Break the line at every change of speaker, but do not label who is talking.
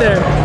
right there.